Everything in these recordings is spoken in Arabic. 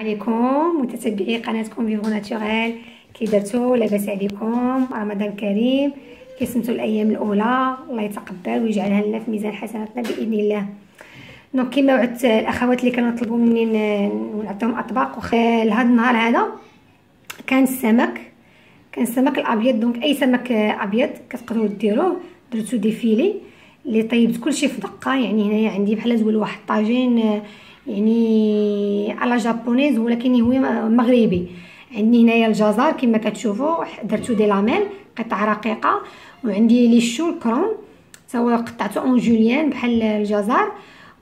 عليكم متتبعي قناتكم Vivo Naturel كي دايرين لاباس عليكم رمضان كريم. كيسمتو الأيام الأولى الله يتقبل ويجعلها لنا في ميزان حسناتنا بإذن الله. donc كما وعدت الأخوات اللي كانوا يطلبوا مني نعطيهم أطباق. لهذا النهار هذا كان السمك. كان السمك الأبيض. donc أي سمك أبيض كتقدروا ديروه درتو des filets اللي طيبت كلشي في دقة. يعني هنايا عندي بحال زول واحد طاجين يعني على japonaise ولكن هو مغربي. عندي هنايا الجزر كما كتشوفوا درتو des lamelles قطع رقيقة وعندي les choux الكروم سواء قطعته en julienne بحال الجزر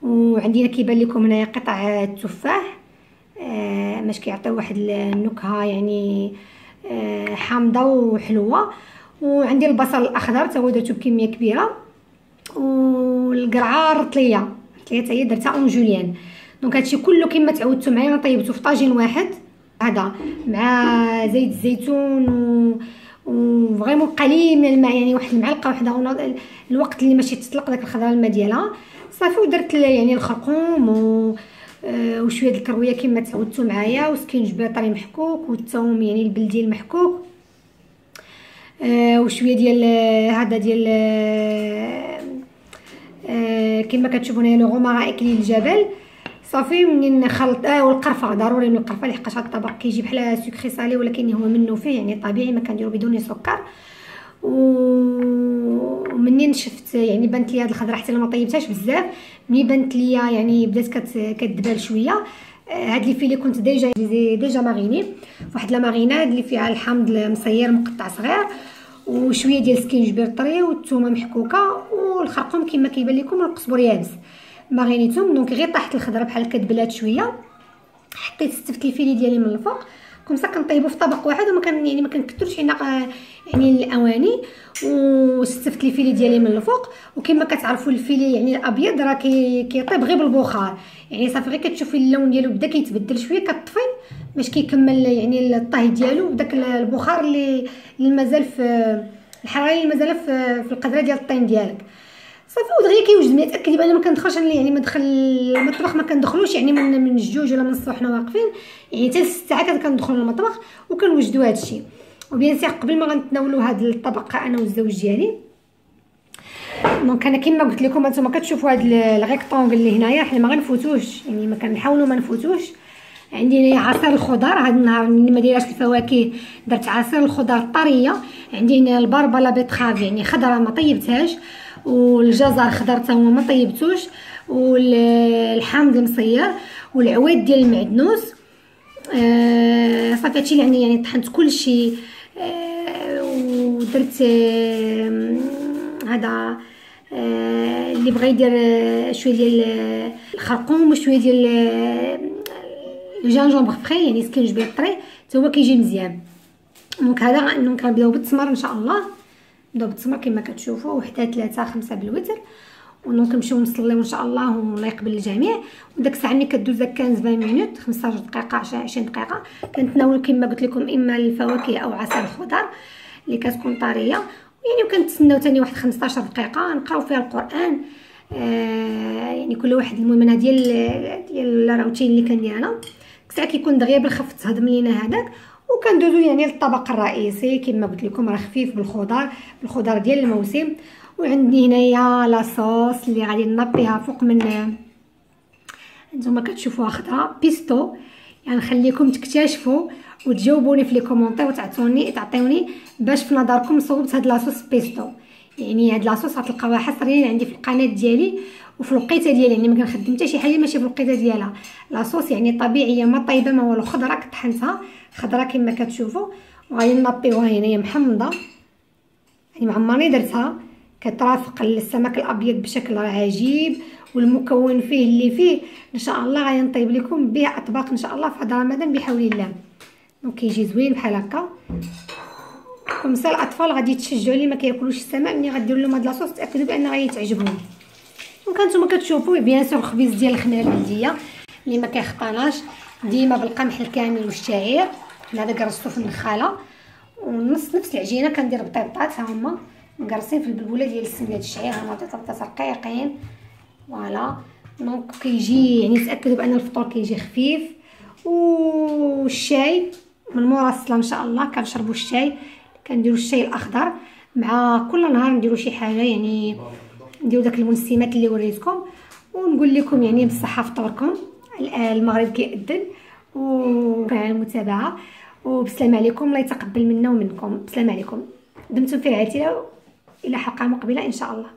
وعندي كيبان لكم هنايا قطع التفاح آه باش كيعطيو واحد النكهة يعني آه حامضة وحلوة. وعندي البصل الأخضر تا هو درتو بكمية كبيرة. والقرعة الرطلية الرطلية هي درتها en julienne. donc هادشي كله كما تعودتوا معايا طيبته في طاجين واحد. هذا مع زيت الزيتون و و vraiment قليل من الماء يعني واحد المعلقة وحده الوقت اللي ماشي تطلق داك الخضره الماء ديالها. صافي ودرت يعني الخرقوم و آه وشوية الكروية كما تعودتوا معايا. وسكينجبير طري محكوك والثوم يعني البلدي المحكوك آه وشوية ديال هذا ديال آه كما كتشوفوا هنايا le romarin إكليل الجبل. صافي منين نخلط آه والقرفة ضروري من القرفة لحقاش هاد الطبق كيجي بحال sucré salé ولكن هو منه فيه يعني طبيعي ما كنديرو بدون سكر. ومنين شفت؟ يعني بانت لي هاد الخضرة حتى ما طيبتهاش بزاف ملي بانت لي يعني بدات كتدبل شوية. هاد اللي فيه كنت déjà déjà mariné فواحد la marinade اللي فيها الحامض المصير مقطع صغير وشوية ديال سكينجبير طري والثومة محكوكة والخرقوم كما كيبان لكم القزبر يابس. مارينيتهم donc غير طاحت الخضره بحال هكا دبلات شوية حطيت استفت ال filet ديالي من الفوق comme ça كنطيبو في طبق واحد وما كان يعني ما كنكثرش يعني الاواني وستفت ال filet ديالي من الفوق وكما كتعرفوا ال filet يعني الابيض راه كيطيب غير بالبخار يعني صافي غير كتشوفي اللون ديالو بدا كيتبدل شوية كطفي باش كيكمل يعني الطهي ديالو بداك البخار اللي مازال في الحراره اللي مازال في القدره ديال الطين ديالك صافي ودغيا كيوجد ملي تاكدي بان ما كندخلش يعني ما دخل المطبخ ما كندخلوش يعني من من الجوج ولا من الصبح حنا واقفين يعني حتى 6 ساعات كندخلوا للمطبخ وكنوجدوا هذا الشيء وبيان سيغ قبل ما غنتناولوا هذا الطبق أنا والزوج ديالي donc أنا كما قلت لكم أنتم كتشوفوا هذا ال rectangle اللي هنايا حنا ما غنفوتوش يعني ما كنحاولوا ما نفوتوش. عندي هنا عصير الخضر هذا النهار اللي ما دايراش الفواكه درت عصير الخضر طريه عندي هنا الباربة la betterave يعني خضرة ما طيبتهاش. والجزر خضر حتى هو ما طيبتوش والحامض المصير والعويد ديال المعدنوس. آه صافي هادشي اللي عندي يعني طحنت كلشي. آه ودرت آه هذا آه اللي بغى يدير آه شوية ديال الخرقوم وشوية ديال آه ال gingembre frais يعني سكينجبير طري حتى هو كيجي مزيان. donc هذا donc غنبداو بالتمر إن شاء الله. نبداو بالتمر كما كتشوفوا وحدة ثلاثة خمسة بالوتر. و donc نمشيو نصليو إن شاء الله والله يقبل الجميع. وداك الساعة ملي كدوز 15 20 minutes 15 دقيقة 20 دقيقة. كنتناول كما قلت لكم إما الفواكه أو عصير الخضر اللي كتكون طرية. يعني وكنتسناو ثاني واحد 15 دقيقة نقراو فيها القرآن. آه يعني كل واحد المهم ديال ديال الروتين اللي كندير أنا ساعه كيكون دغيا بالخف تهضم لينا هذاك. وكندوزو يعني للطبق الرئيسي. كما قلت لكم راه خفيف بالخضر بالخضر ديال الموسم. وعندي هنايا لاصوص اللي غادي نطيها فوق من نتوما كتشوفوها خضراء بيستو. يعني نخليكم تكتشفوا وتجاوبوني في les commentaires وتعطوني تعطيوني باش في نظركم صوبت هاد la sauce pesto. يعني هاد la sauce غتلقاوها حصريا عندي في القناة ديالي وفي الوقيتة ديالي يعني ما كنخدم حتى شي حاجة ماشي في الوقيتة ديالها. la sauce يعني طبيعيه ما طيبة ما والو خضرة كطحنتها. خضرة كما كتشوفوا. وغادي نعطيوها هنايا محمضة. يعني معمرني درتها كترافق السمك الأبيض بشكل عجيب. والمكون فيه اللي فيه إن شاء الله غادي نطيب لكم به أطباق إن شاء الله في هذا رمضان بحول الله. donc كيجي زوين بحال هكا. comme ça الأطفال غادي يتشجعوا اللي ما كياكلوش السمك ملي غديروا لهم هاد la sauce تأكدوا بأن غادي تعجبهم donc هانتوما كتشوفوا bien sûr الخبيز ديال الخميره البلديه اللي ما كيخطاناش. ديما بالقمح الكامل والشعير هذا كرستو في النخالة. ونص نفس العجينة كندير بطيبطات ها هما. مقرصين في البلبولة ديال السميدة الشعير هما بطيبطات رقيقين. voilà. donc كيجي يعني تأكدوا بأن الفطور كيجي خفيف. والشاي من مورا الصلاة إن شاء الله كنشربوا الشاي. كنديروا الشاي الأخضر مع كل نهار نديروا شي حاجة يعني نديروا داك المنسمات اللي وريتكم ونقول لكم يعني بالصحة فطوركم المغرب كيأذن وعلى المتابعة. وبسلام عليكم الله يتقبل منا ومنكم. بسلام عليكم. دمتم في رعايه إلى حلقة مقبلة إن شاء الله.